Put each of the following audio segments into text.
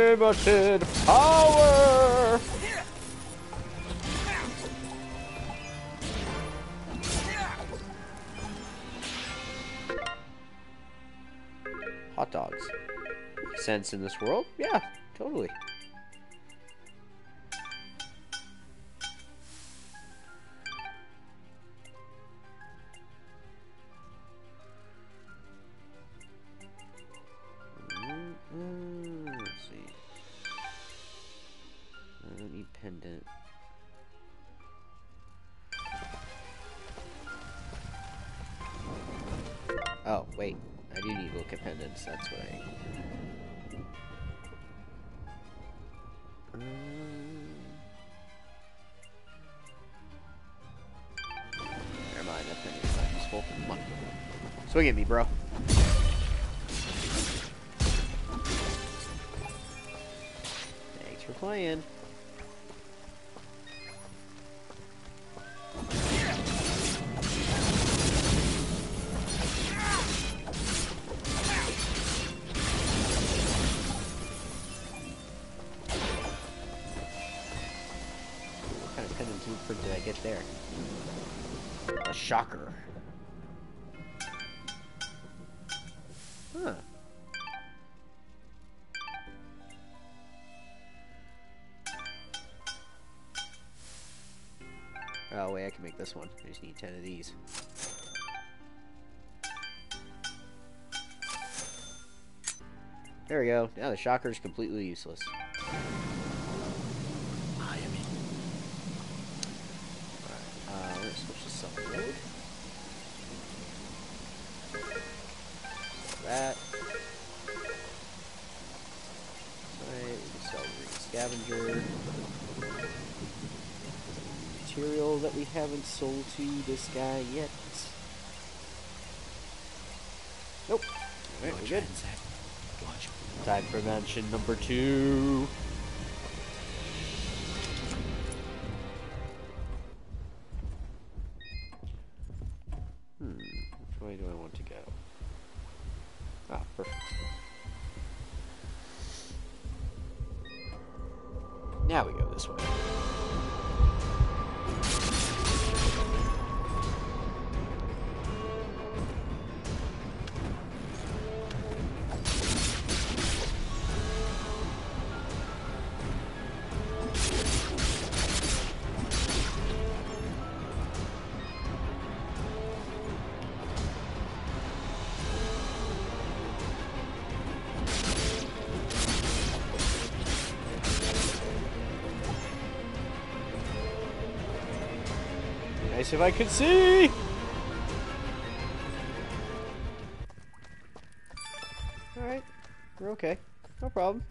Unlimited power! Hot dogs. Sense in this world? Yeah, totally. Pendants. That's what I. Um, Never mind, pendant's not useful. Come on. Swing at me, bro. Thanks for playing. Get there? A shocker. Huh. Oh, wait, I can make this one. I just need 10 of these. There we go. Now the shocker is completely useless. Scavenger. Material that we haven't sold to this guy yet. Nope. Alright, we're good. Time for mansion number two. Hmm, which way do I want to go? Ah, perfect. This way. Nice if I could see! Alright, we're okay. No problem.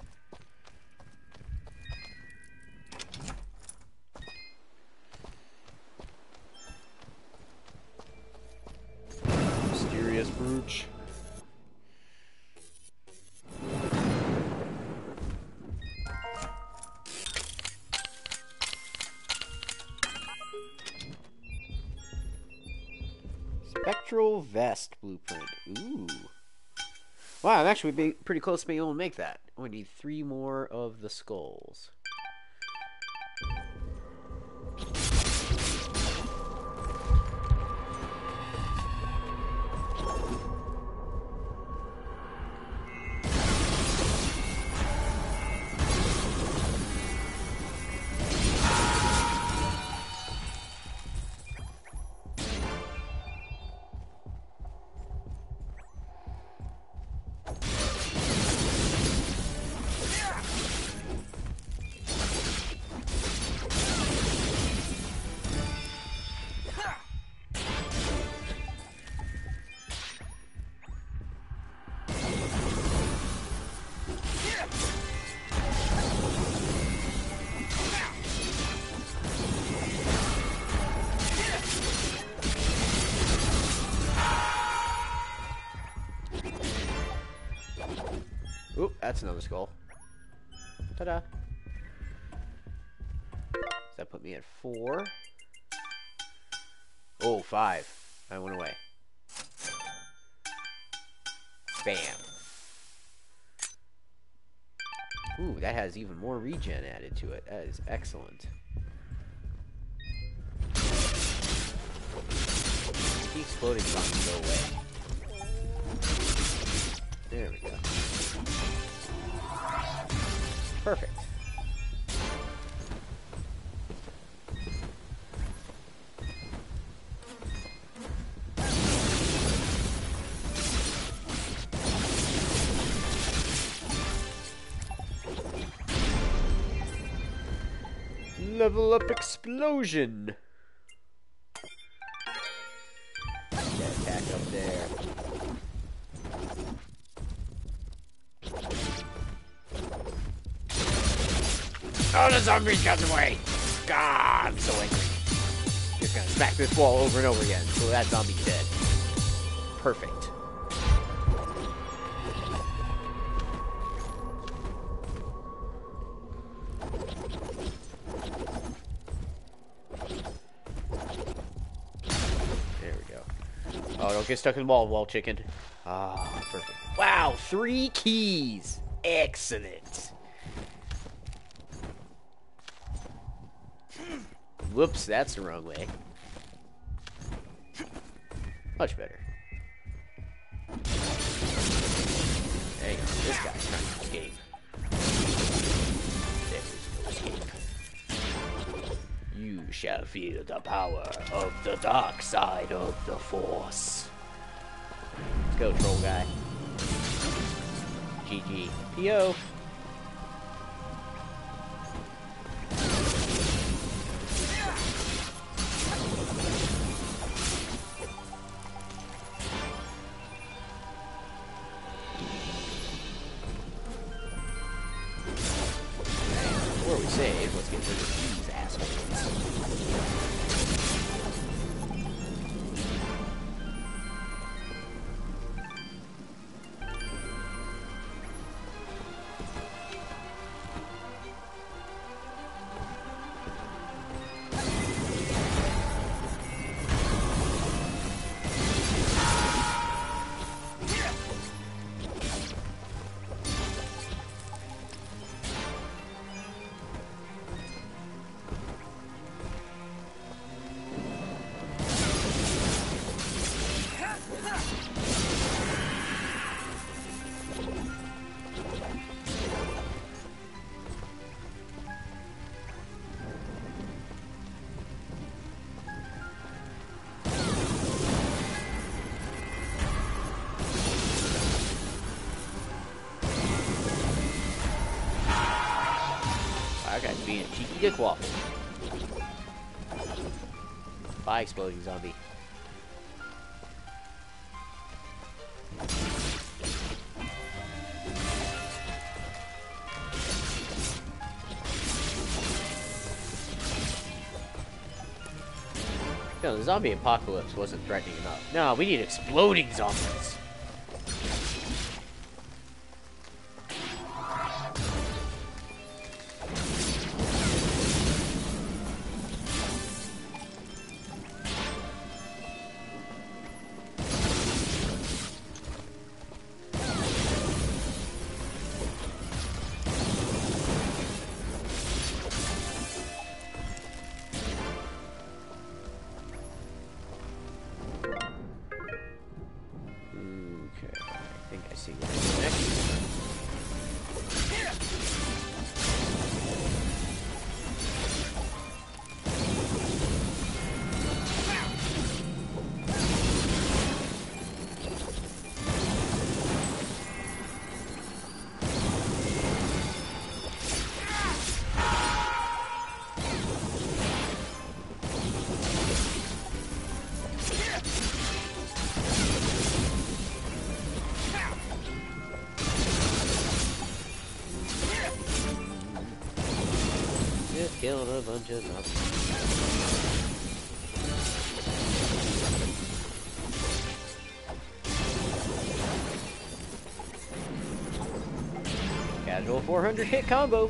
Spectral vest blueprint. Ooh. Wow, I'm actually being pretty close to being able to make that. We need three more of the skulls. That's another skull. Ta-da. Does that put me at four? Oh, five. I went away. Bam. Ooh, that has even more regen added to it. That is excellent. The exploding zombies go away. Perfect. Level up explosion. Oh, the zombies got away! God, I'm so angry. Just gonna smack this wall over and over again. So that zombie's dead. Perfect. There we go. Oh, don't get stuck in the wall, wall chicken. Ah, perfect. Wow, three keys. Excellent. Whoops, that's the wrong way. Much better. Hang on, this guy's trying to escape. There is no escape. You shall feel the power of the dark side of the Force. Let's go, troll guy. GG. PO. Let's get rid of these assholes. That guy's being a cheeky dick waffle. Bye, exploding zombie. No, the zombie apocalypse wasn't threatening enough. No, we need exploding zombies. Think I see what is next. Killed a bunch of zombies. Casual 400 hit combo.